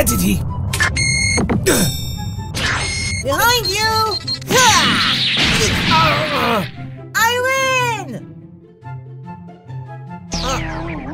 Where did he? Behind you! I win! Uh.